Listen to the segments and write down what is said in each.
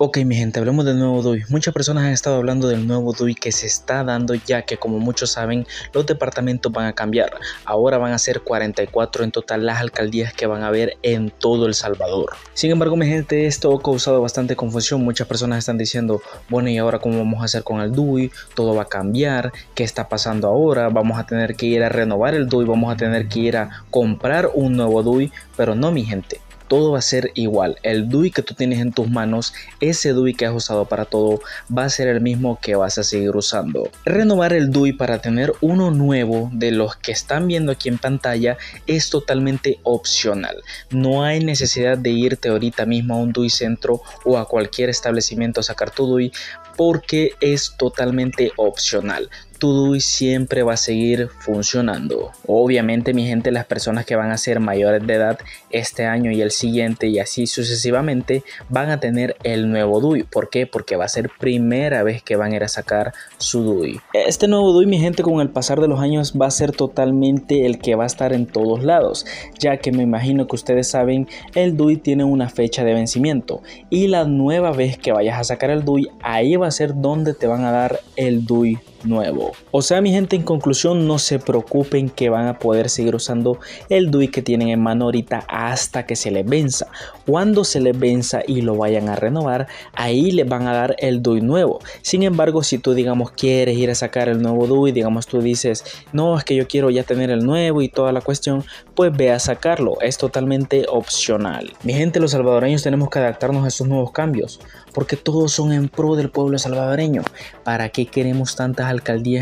Ok mi gente, hablemos del nuevo DUI. Muchas personas han estado hablando del nuevo DUI que se está dando ya que como muchos saben los departamentos van a cambiar. Ahora van a ser 44 en total las alcaldías que van a haber en todo El Salvador. Sin embargo mi gente esto ha causado bastante confusión. Muchas personas están diciendo bueno y ahora cómo vamos a hacer con el DUI, todo va a cambiar, qué está pasando ahora, vamos a tener que ir a renovar el DUI, vamos a tener que ir a comprar un nuevo DUI, pero no mi gente todo va a ser igual. El DUI que tú tienes en tus manos, ese DUI que has usado para todo, va a ser el mismo que vas a seguir usando. Renovar el DUI para tener uno nuevo de los que están viendo aquí en pantalla es totalmente opcional. No hay necesidad de irte ahorita mismo a un DUI centro o a cualquier establecimiento a sacar tu DUI porque es totalmente opcional DUI siempre va a seguir funcionando. Obviamente mi gente, las personas que van a ser mayores de edad este año y el siguiente y así sucesivamente van a tener el nuevo DUI. ¿Por qué? Porque va a ser primera vez que van a ir a sacar su DUI. Este nuevo DUI mi gente con el pasar de los años va a ser totalmente el que va a estar en todos lados. Ya que me imagino que ustedes saben el DUI tiene una fecha de vencimiento. Y la nueva vez que vayas a sacar el DUI ahí va a ser donde te van a dar el DUI nuevo. O sea, mi gente, en conclusión, no se preocupen que van a poder seguir usando el DUI que tienen en mano ahorita hasta que se les venza. Cuando se les venza y lo vayan a renovar, ahí les van a dar el DUI nuevo. Sin embargo, si tú, digamos, quieres ir a sacar el nuevo DUI, digamos, tú dices, no, es que yo quiero ya tener el nuevo y toda la cuestión, pues ve a sacarlo. Es totalmente opcional. Mi gente, los salvadoreños tenemos que adaptarnos a estos nuevos cambios, porque todos son en pro del pueblo salvadoreño. ¿Para qué queremos tantas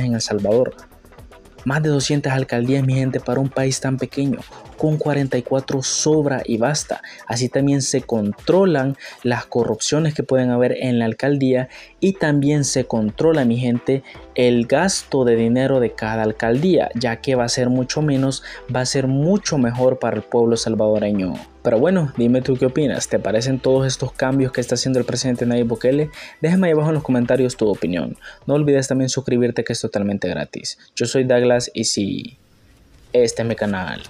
en El Salvador. Más de 200 alcaldías, mi gente, para un país tan pequeño. Con 44 sobra y basta. Así también se controlan las corrupciones que pueden haber en la alcaldía y también se controla, mi gente, el gasto de dinero de cada alcaldía, ya que va a ser mucho menos, va a ser mucho mejor para el pueblo salvadoreño. Pero bueno, dime tú qué opinas. ¿Te parecen todos estos cambios que está haciendo el presidente Nayib Bukele? Déjame ahí abajo en los comentarios tu opinión. No olvides también suscribirte que es totalmente gratis. Yo soy Douglas y si este es mi canal.